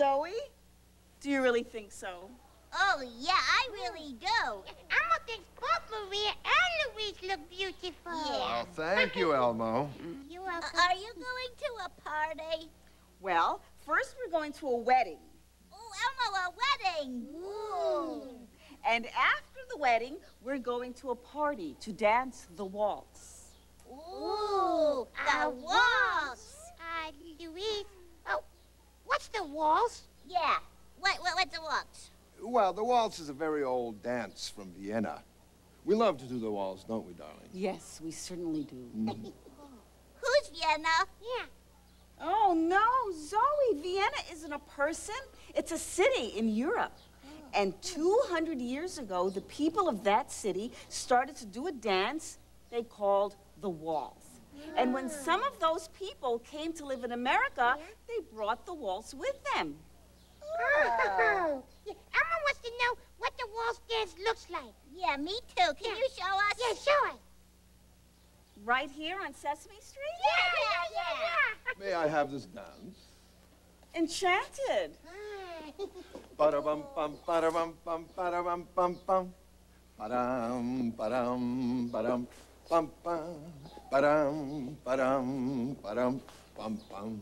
Do you really think so? Oh, yeah, I really do. Elmo thinks both Maria and Luis look beautiful. Yeah. Well, thank you, Elmo. You're Uh, welcome. are you going to a party? Well, first we're going to a wedding. Oh, Elmo, a wedding. Ooh. And after the wedding, we're going to a party to dance the waltz. Ooh, the A waltz. Uh, Luis. Oh, what's the waltz? Yeah. What, what, what's the waltz? Well, the waltz is a very old dance from Vienna. We love to do the waltz, don't we, darling? Yes, we certainly do. Mm. Who's Vienna? Yeah. Oh, no, Zoe, Vienna isn't a person. It's a city in Europe. Oh. And 200 years ago, the people of that city started to do a dance they called the waltz. And when some of those people came to live in America, they brought the waltz with them. Oh. Yeah, Elmo wants to know what the waltz dance looks like. Yeah, me too. Can Yeah. you show us? Yeah, show us. Right here on Sesame Street? Yeah, yeah, yeah. May I have this dance? Enchanted. yeah. Ba-da-bum, bum, ba-da-bum, bum, ba-da-bum, bum, bum. Ba-dum, ba-dum, ba-dum, bum, bum. Ba-dum, ba-dum, ba-dum, bum, bum.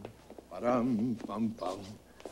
Ba-dum, bum, bum.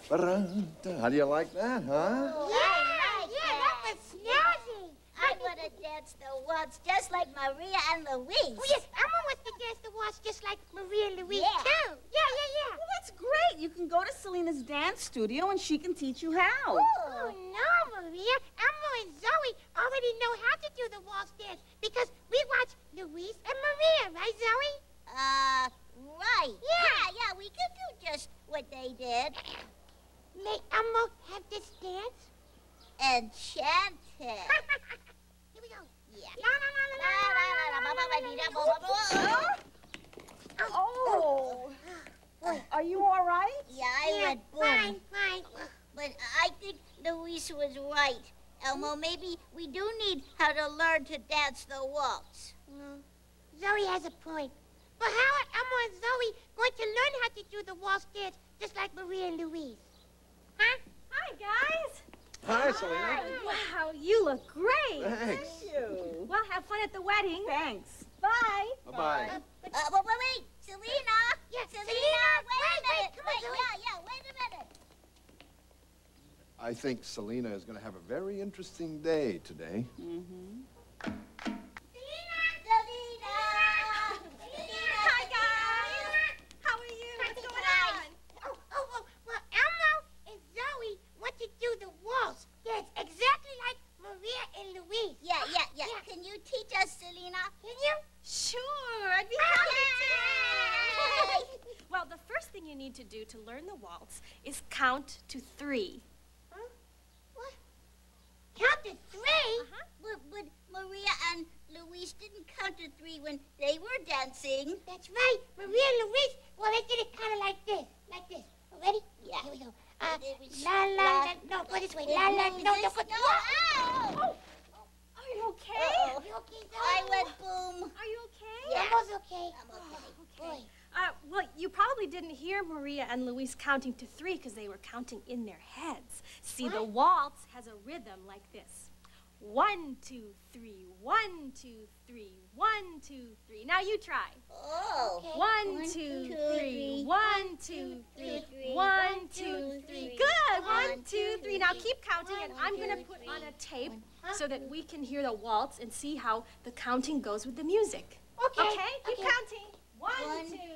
Ba-dum. How do you like that, huh? Oh, yeah, yeah, that was snazzy. I want to dance the waltz just like Maria and Luis. Oh, yes, Elmo wants to dance the waltz just like Maria and Luis, Yeah. too. Yeah, yeah, yeah. Well, that's great. You can go to Celina's dance studio and she can teach you how. yeah. Oh, no, Maria. Elmo and Zoe already know how to do the waltz dance because we watch Luis and Maria, right, Zoe? Uh, right. Yeah. Yeah, yeah, we could do just what they did. May Elmo have this dance? Enchanted. Here we go. Yeah. Oh. Are you all right? Yeah, I yeah, went boom. Fine, fine. But I think Luis was right. Elmo, maybe we do need how to learn to dance the waltz. Mm. Zoe has a point. But how are Elmo and Zoe going to learn how to do the waltz dance just like Maria and Luis? Celina. Wow, you look great. Thanks. you. Well, have fun at the wedding. Thanks. Bye. Bye-bye. Uh, but wait, wait, Celina. Yes, Celina, Celina, wait, a wait, wait, minute. come on, wait, Zoe. yeah, yeah, wait a minute. I think Celina is going to have a very interesting day today. Celina! Hi, guys. How are you? What's going on? Oh, oh, oh, well, Elmo and Zoe want to do the waltz dance exactly like Maria and Luis. Yeah, yeah, yeah. Yeah. Can you teach us, Celina? Can you? Sure, I'd be happy to. Well, the first thing you need to do to learn the waltz is count to three. Huh? What? Count to 3 Uh-huh. But, but Maria and Luis didn't count to three when they were dancing. That's right. Maria and Luis, well, they did it kind of like this. Like this. Ready? Yeah. Here we go. Uh, It was la, la, la. la- No, go this way. La, la, moves no, this- no, go. no, ow! Are you okay? Uh-oh. You okay, Zoe? I went boom. Are you okay? Yeah. Elmo's okay. I'm okay. Boy. Uh, well, you probably didn't hear Maria and Luis counting to three because they were counting in their heads. See, the waltz has a rhythm like this. One, two, three, one, two, three, one, two, three. Now you try. Oh. One, One, two, two, three. three. One, two, three. three. One, two, three. Good. One, two, three. Now keep counting, and I'm going to put three. on a tape so that we can hear the waltz and see how the counting goes with the music. Okay. Okay? Keep okay. counting. One, One, two, two, three. two,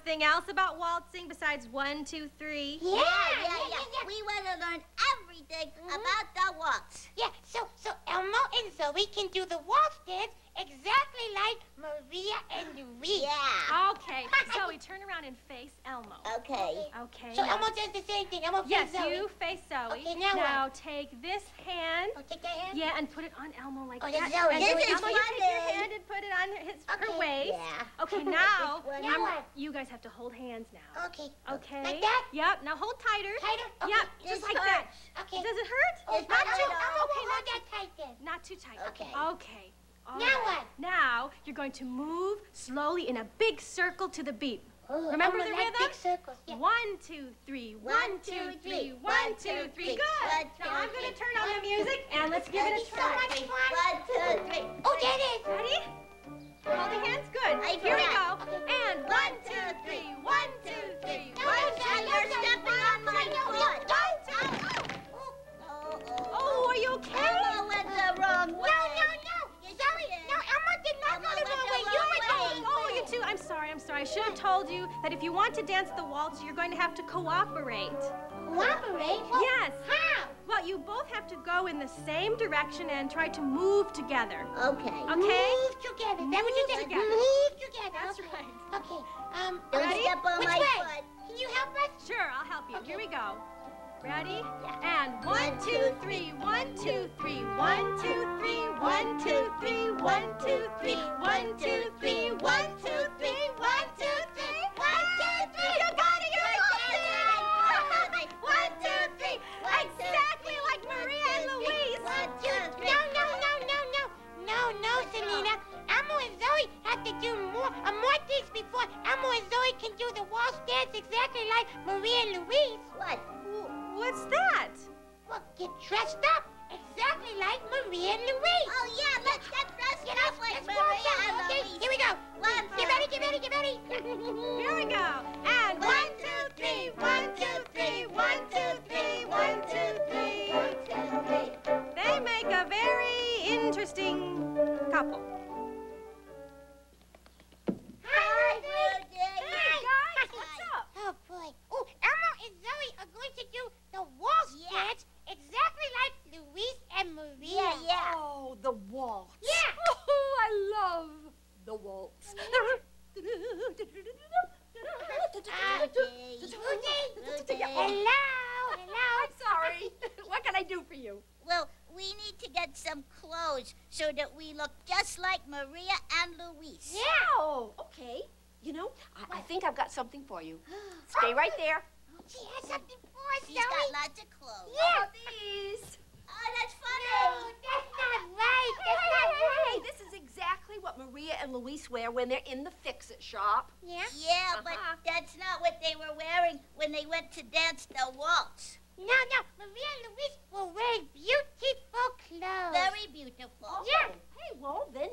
something else about waltzing besides one, two, three? Yeah, Yeah, yeah, yeah. We want to learn everything mm-hmm. about the waltz. Yeah, so so Elmo and Zoe can do the waltz dance exactly like Maria and Luis. Yeah. Okay, Zoe, turn around and face Elmo. Okay. Okay. So now- Elmo does the same thing. Elmo Yes, plays Zoe. you face Zoe. Okay, now now take this hand. Oh, take that hand. Yeah, and put it on Elmo like Oh, that. Zoe. And This Zoe, is Elmo, you take your hand and put it on his her Okay. waist. Yeah. Okay, now Now what? you guys have to hold hands now. Okay. Okay. Like that? Yep. Now hold tighter. Tighter? Okay. Yep. This Just like that. Okay. Does it hurt? It's not not too. Elmo Okay, not hold that tight then. Not too tight. Okay. Okay. All Now right. what? Now you're going to move slowly in a big circle to the beat. Oh, Remember the like rhythm? Big circles. Yeah. One, two, three. One, two, three. One, two, three. Good. One, Now two, I'm going to turn on the music and let's give it a so try. much fun. One, two, three. Oh, there it is. Sorry. I should have told you that if you want to dance the waltz, you're going to have to cooperate. Cooperate? Well, Yes. How? Well, you both have to go in the same direction and try to move together. Okay. Okay? Move together. Is that what you Move said? together. Move together. That's okay. right. Okay. Um, Don't Ready? step on Which my way? foot. Can you help us? Sure, I'll help you. Okay. Here we go. Ready? Yeah. And one, two, three, one, two, three, one, two, three, one, two, three, one, two, three, one, two, three, one, two, three, I, I think I've got something for you. Stay right there. She has something for us, She's Zoe. got lots of clothes. Yeah. These. Oh, that's No, funny. that's not right. That's hey, not hey, hey, right. this is exactly what Maria and Luis wear when they're in the fix-it shop. Yeah. Yeah, but Uh-huh. that's not what they were wearing when they went to dance the waltz. No, no. Maria and Luis were wearing beautiful clothes. Very beautiful. Yeah.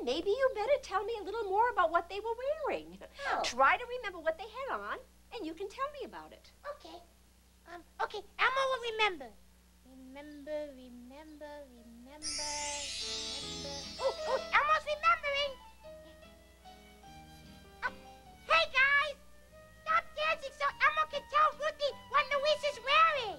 Hey, well, then maybe you better tell me a little more about what they were wearing. Oh. Try to remember what they had on, and you can tell me about it. Okay. Um, okay, Elmo will remember. Remember, remember, remember, remember. Oh, oh, Elmo's remembering. Oh, hey, guys! Stop dancing so Elmo can tell Ruthie what Luis is wearing.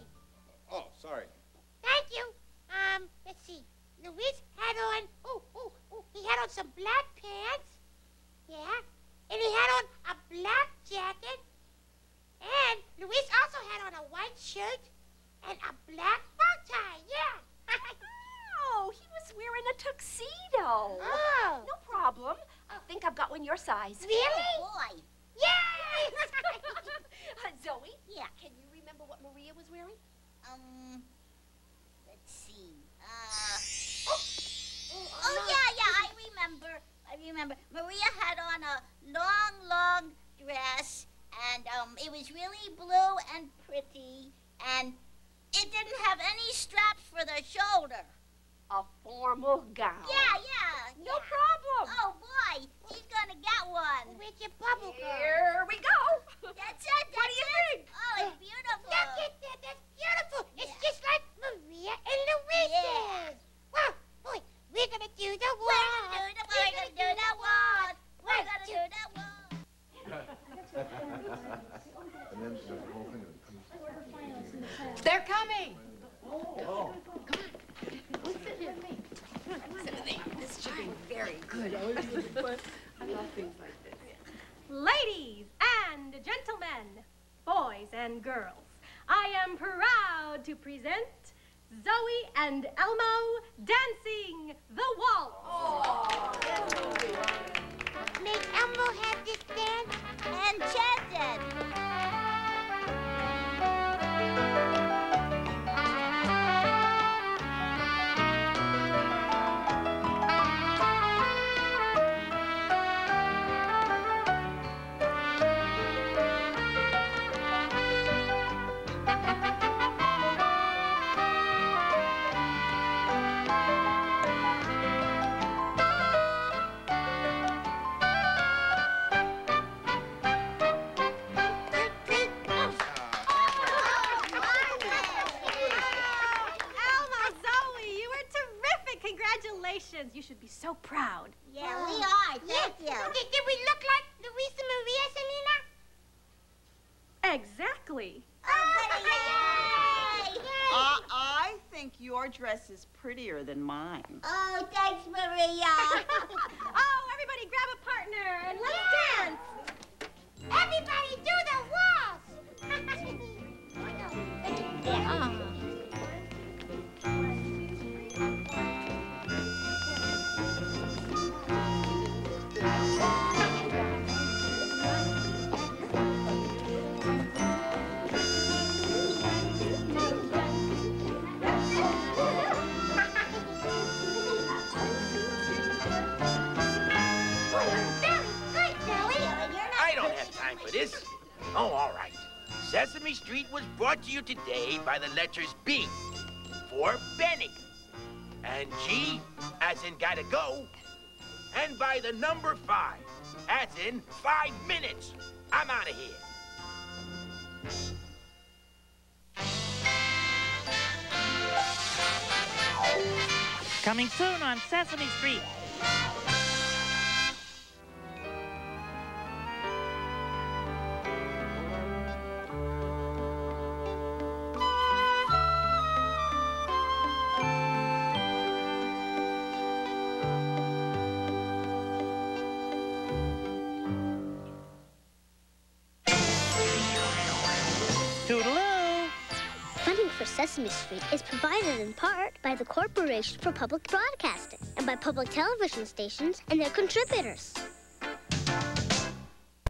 They're coming. Oh. Come on. Come sit with me. This should be very good. I love things like this. Ladies and gentlemen, boys and girls, I am proud to present Zoe and Elmo dancing the waltz. Oh. Make Elmo have this dance? So proud. Yeah, we are. Thank you. Did, did we look like Luisa Maria, Celina? Exactly. Oh, yay! Uh, I think your dress is prettier than mine. Oh, thanks, Maria. oh, everybody grab a partner and let's dance. Everybody do the waltz! Sesame Street was brought to you today by the letters B for Benny, and G as in gotta go, and by the number five as in five minutes. I'm out of here. Coming soon on Sesame Street. Sesame Street is provided in part by the Corporation for Public Broadcasting and by public television stations and their contributors.